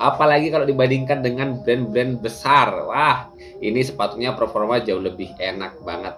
Apalagi kalau dibandingkan dengan brand-brand besar. Wah, ini sepatunya performa jauh lebih enak banget.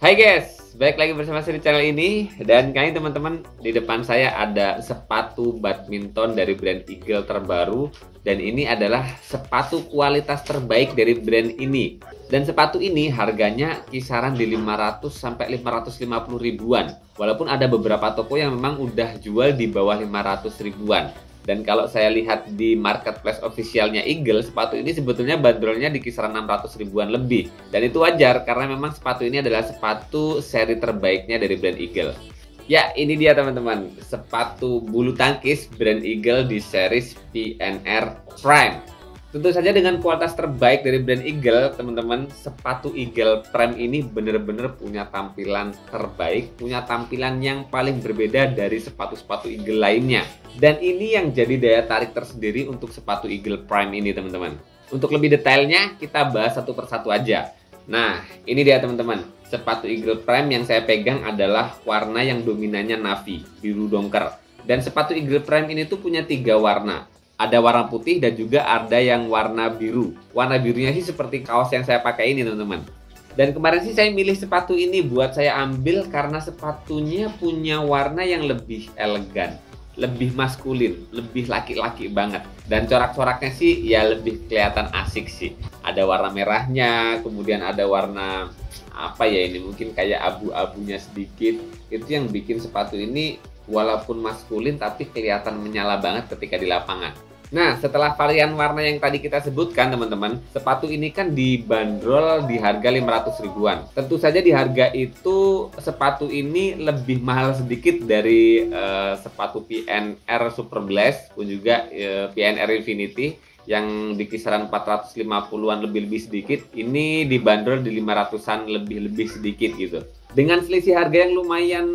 Hai guys, balik lagi bersama saya di channel ini dan kali teman-teman di depan saya ada sepatu badminton dari brand Eagle terbaru dan ini adalah sepatu kualitas terbaik dari brand ini. Dan sepatu ini harganya kisaran di 500 sampai 550 ribuan. Walaupun ada beberapa toko yang memang udah jual di bawah 500 ribuan. Dan kalau saya lihat di marketplace officialnya Eagle, sepatu ini sebetulnya bandrolnya di kisaran 600 ribuan lebih. Dan itu wajar karena memang sepatu ini adalah sepatu seri terbaiknya dari brand Eagle. Ya, ini dia teman-teman, sepatu bulu tangkis brand Eagle di series PNR Prime. Tentu saja dengan kualitas terbaik dari brand Eagle, teman-teman, sepatu Eagle Prime ini benar-benar punya tampilan terbaik, punya tampilan yang paling berbeda dari sepatu-sepatu Eagle lainnya. Dan ini yang jadi daya tarik tersendiri untuk sepatu Eagle Prime ini, teman-teman. Untuk lebih detailnya, kita bahas satu persatu aja. Nah, ini dia teman-teman. Sepatu Eagle Prime yang saya pegang adalah warna yang dominannya navy, biru dongker. Dan sepatu Eagle Prime ini tuh punya tiga warna. Ada warna putih dan juga ada yang warna biru. Warna birunya sih seperti kaos yang saya pakai ini teman-teman. Dan kemarin sih saya milih sepatu ini buat saya ambil karena sepatunya punya warna yang lebih elegan lebih maskulin, lebih laki-laki banget. Dan corak-coraknya sih ya lebih kelihatan asik sih. Ada warna merahnya, kemudian ada warna apa ya ini mungkin kayak abu-abunya sedikit. Itu yang bikin sepatu ini walaupun maskulin tapi kelihatan menyala banget ketika di lapangan. Nah, setelah varian warna yang tadi kita sebutkan, teman-teman, sepatu ini kan dibanderol di harga 500 ribuan. Tentu saja di harga itu sepatu ini lebih mahal sedikit dari uh, sepatu PNR Super Blast pun juga uh, eh, PNR Infinity yang di kisaran 450-an lebih-lebih sedikit, ini dibanderol di 500-an lebih-lebih sedikit gitu dengan selisih harga yang lumayan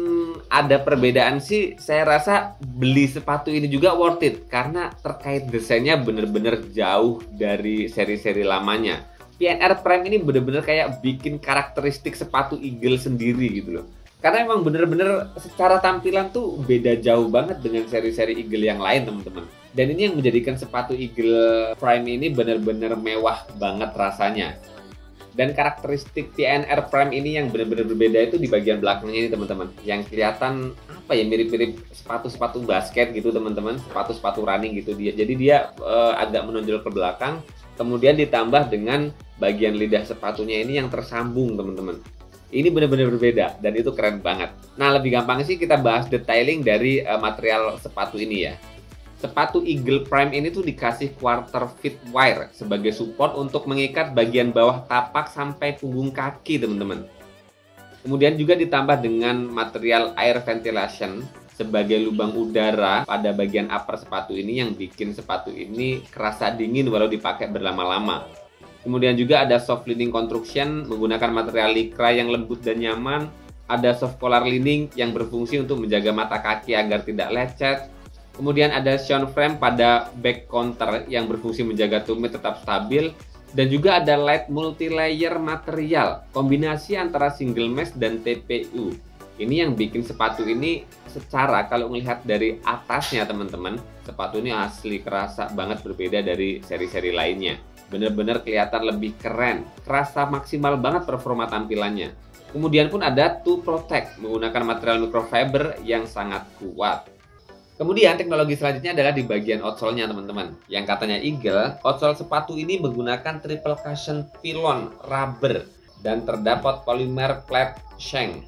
ada perbedaan sih saya rasa beli sepatu ini juga worth it karena terkait desainnya bener-bener jauh dari seri-seri lamanya. PNR Prime ini bener-bener kayak bikin karakteristik sepatu Eagle sendiri gitu loh. Karena emang bener-bener secara tampilan tuh beda jauh banget dengan seri-seri Eagle yang lain teman-teman. Dan ini yang menjadikan sepatu Eagle Prime ini bener-bener mewah banget rasanya dan karakteristik PNR Prime ini yang benar-benar berbeda itu di bagian belakangnya ini teman-teman. Yang kelihatan apa ya mirip-mirip sepatu-sepatu basket gitu teman-teman, sepatu-sepatu running gitu dia. Jadi dia uh, agak menonjol ke belakang, kemudian ditambah dengan bagian lidah sepatunya ini yang tersambung teman-teman. Ini benar-benar berbeda dan itu keren banget. Nah lebih gampang sih kita bahas detailing dari uh, material sepatu ini ya sepatu Eagle Prime ini tuh dikasih quarter fit wire sebagai support untuk mengikat bagian bawah tapak sampai punggung kaki teman-teman. Kemudian juga ditambah dengan material air ventilation sebagai lubang udara pada bagian upper sepatu ini yang bikin sepatu ini kerasa dingin walau dipakai berlama-lama. Kemudian juga ada soft lining construction menggunakan material likra yang lembut dan nyaman. Ada soft collar lining yang berfungsi untuk menjaga mata kaki agar tidak lecet Kemudian ada Sean frame pada back counter yang berfungsi menjaga tumit tetap stabil dan juga ada light multi layer material kombinasi antara single mesh dan TPU. Ini yang bikin sepatu ini secara kalau melihat dari atasnya teman-teman, sepatu ini asli kerasa banget berbeda dari seri-seri lainnya. Bener-bener kelihatan lebih keren, kerasa maksimal banget performa tampilannya. Kemudian pun ada To Protect menggunakan material microfiber yang sangat kuat. Kemudian teknologi selanjutnya adalah di bagian outsole-nya teman-teman. Yang katanya Eagle, outsole sepatu ini menggunakan triple cushion pylon rubber dan terdapat polymer plate shank.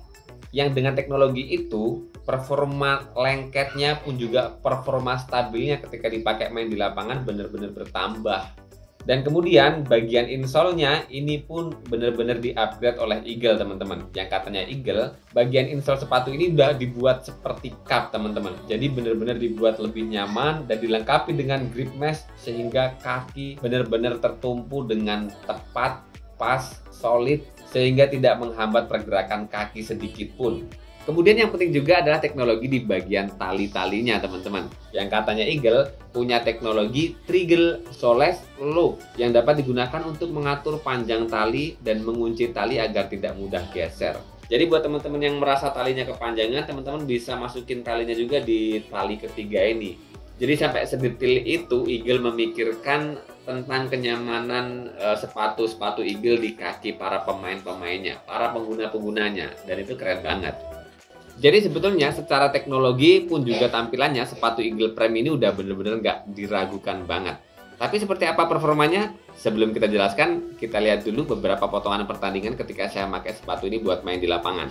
Yang dengan teknologi itu, performa lengketnya pun juga performa stabilnya ketika dipakai main di lapangan benar-benar bertambah. Dan kemudian bagian insole-nya ini pun benar-benar di-upgrade oleh Eagle teman-teman. Yang katanya Eagle, bagian insole sepatu ini udah dibuat seperti cup teman-teman. Jadi benar-benar dibuat lebih nyaman dan dilengkapi dengan grip mesh sehingga kaki benar-benar tertumpu dengan tepat, pas, solid sehingga tidak menghambat pergerakan kaki sedikit pun. Kemudian yang penting juga adalah teknologi di bagian tali-talinya teman-teman. Yang katanya Eagle punya teknologi Triggle Soles Loop yang dapat digunakan untuk mengatur panjang tali dan mengunci tali agar tidak mudah geser. Jadi buat teman-teman yang merasa talinya kepanjangan, teman-teman bisa masukin talinya juga di tali ketiga ini. Jadi sampai sedetil itu Eagle memikirkan tentang kenyamanan uh, sepatu-sepatu Eagle di kaki para pemain-pemainnya, para pengguna-penggunanya, dan itu keren banget. Jadi sebetulnya secara teknologi pun juga tampilannya sepatu Eagle Prime ini udah bener-bener nggak diragukan banget. Tapi seperti apa performanya? Sebelum kita jelaskan, kita lihat dulu beberapa potongan pertandingan ketika saya pakai sepatu ini buat main di lapangan.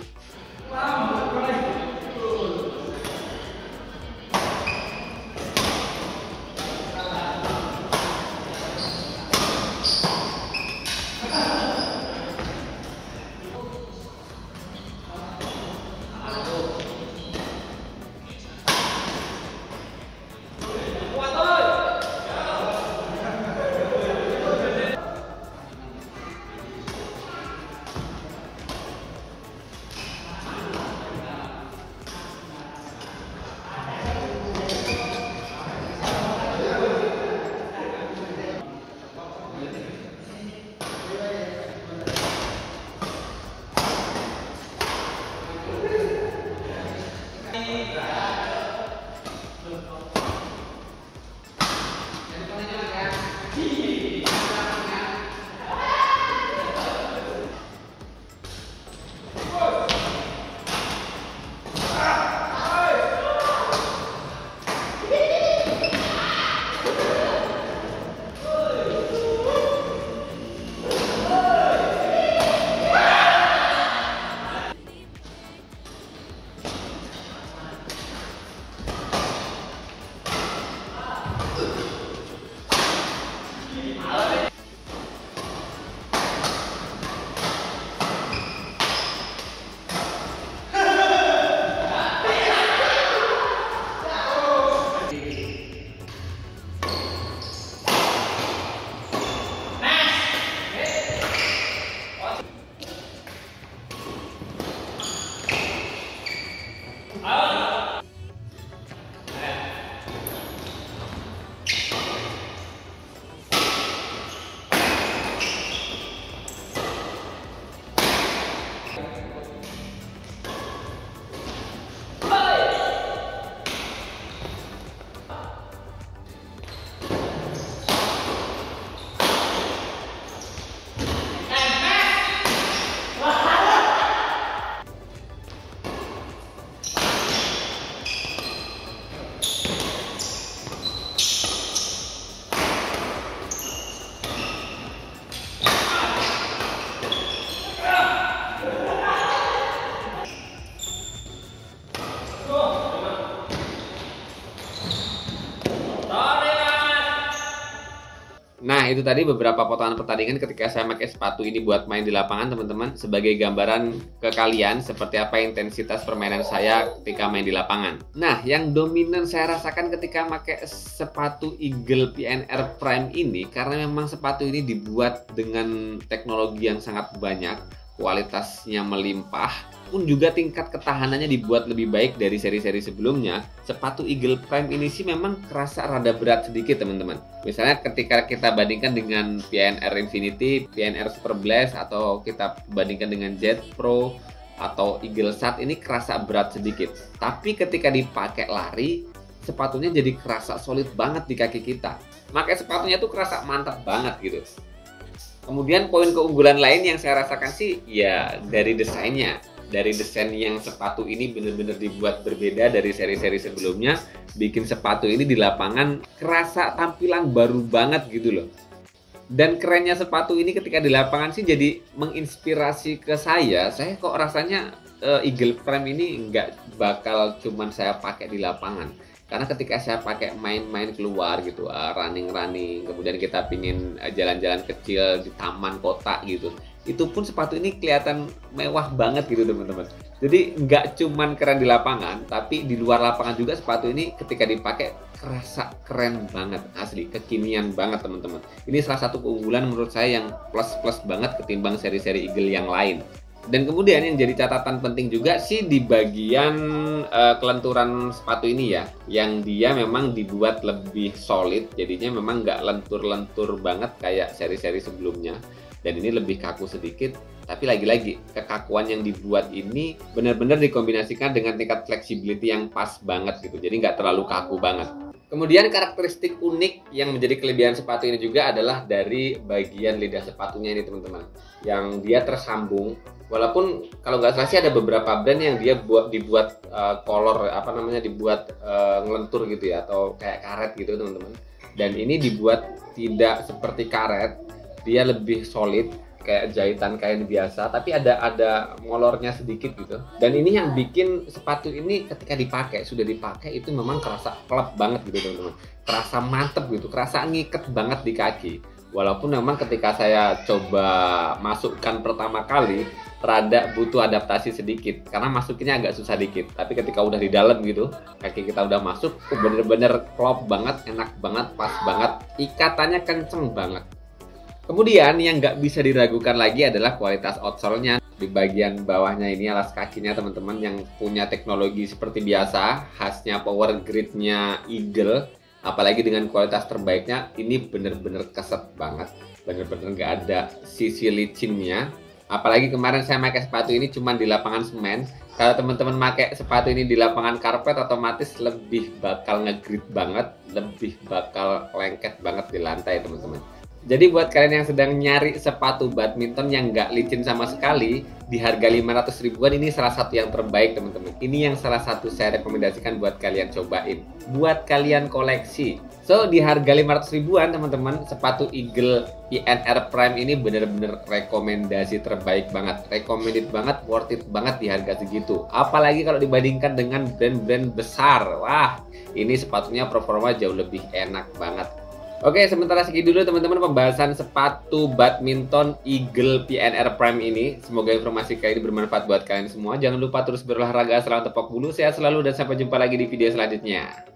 Nah, itu tadi beberapa potongan pertandingan ketika saya pakai sepatu ini buat main di lapangan, teman-teman. Sebagai gambaran ke kalian seperti apa intensitas permainan saya ketika main di lapangan. Nah, yang dominan saya rasakan ketika pakai sepatu Eagle PNR Prime ini karena memang sepatu ini dibuat dengan teknologi yang sangat banyak, kualitasnya melimpah pun juga tingkat ketahanannya dibuat lebih baik dari seri-seri sebelumnya, sepatu Eagle Prime ini sih memang kerasa rada berat sedikit teman-teman. Misalnya ketika kita bandingkan dengan PNR Infinity, PNR Super Blast, atau kita bandingkan dengan Jet Pro, atau Eagle Sat ini kerasa berat sedikit. Tapi ketika dipakai lari, sepatunya jadi kerasa solid banget di kaki kita. Pakai sepatunya tuh kerasa mantap banget gitu. Kemudian poin keunggulan lain yang saya rasakan sih ya dari desainnya. Dari desain yang sepatu ini benar-benar dibuat berbeda dari seri-seri sebelumnya. Bikin sepatu ini di lapangan kerasa tampilan baru banget gitu loh. Dan kerennya sepatu ini ketika di lapangan sih jadi menginspirasi ke saya. Saya kok rasanya uh, Eagle Prime ini nggak bakal cuman saya pakai di lapangan karena ketika saya pakai main-main keluar gitu uh, running-running kemudian kita pingin uh, jalan-jalan kecil di taman kota gitu itu pun sepatu ini kelihatan mewah banget gitu teman-teman. Jadi nggak cuman keren di lapangan tapi di luar lapangan juga sepatu ini ketika dipakai kerasa keren banget asli kekinian banget teman-teman. Ini salah satu keunggulan menurut saya yang plus plus banget ketimbang seri-seri Eagle yang lain dan kemudian yang jadi catatan penting juga sih di bagian uh, kelenturan sepatu ini ya yang dia memang dibuat lebih solid jadinya memang nggak lentur-lentur banget kayak seri-seri sebelumnya dan ini lebih kaku sedikit Tapi lagi-lagi kekakuan yang dibuat ini benar-benar dikombinasikan dengan tingkat flexibility yang pas banget gitu. Jadi nggak terlalu kaku banget. Kemudian karakteristik unik yang menjadi kelebihan sepatu ini juga adalah dari bagian lidah sepatunya ini teman-teman. Yang dia tersambung. Walaupun kalau nggak salah sih ada beberapa brand yang dia buat dibuat uh, apa namanya dibuat uh, ngelentur gitu ya atau kayak karet gitu teman-teman. Dan ini dibuat tidak seperti karet, dia lebih solid kayak jahitan kain biasa tapi ada ada molornya sedikit gitu. Dan ini yang bikin sepatu ini ketika dipakai sudah dipakai itu memang kerasa klep banget gitu teman-teman. Kerasa mantep gitu kerasa ngiket banget di kaki. Walaupun memang ketika saya coba masukkan pertama kali rada butuh adaptasi sedikit. Karena masukinnya agak susah dikit. Tapi ketika udah di dalam gitu kaki kita udah masuk bener-bener klop banget enak banget pas banget. Ikatannya kenceng banget Kemudian yang nggak bisa diragukan lagi adalah kualitas outsole-nya. Di bagian bawahnya ini alas kakinya teman-teman yang punya teknologi seperti biasa, khasnya power grid-nya Eagle, apalagi dengan kualitas terbaiknya, ini bener-bener keset banget. Bener-bener nggak ada sisi licinnya. Apalagi kemarin saya pakai sepatu ini cuma di lapangan semen. Kalau teman-teman pakai sepatu ini di lapangan karpet, otomatis lebih bakal ngegrid banget, lebih bakal lengket banget di lantai teman-teman. Jadi buat kalian yang sedang nyari sepatu badminton yang nggak licin sama sekali di harga 500 ribuan ini salah satu yang terbaik teman-teman. Ini yang salah satu saya rekomendasikan buat kalian cobain. Buat kalian koleksi. So di harga 500 ribuan teman-teman sepatu Eagle INR Prime ini bener-bener rekomendasi terbaik banget. Recommended banget, worth it banget di harga segitu. Apalagi kalau dibandingkan dengan brand-brand besar. Wah, ini sepatunya performa jauh lebih enak banget. Oke, sementara segitu dulu teman-teman pembahasan sepatu badminton Eagle PNR Prime ini. Semoga informasi kali ini bermanfaat buat kalian semua. Jangan lupa terus berolahraga, selalu tepok bulu, sehat selalu dan sampai jumpa lagi di video selanjutnya.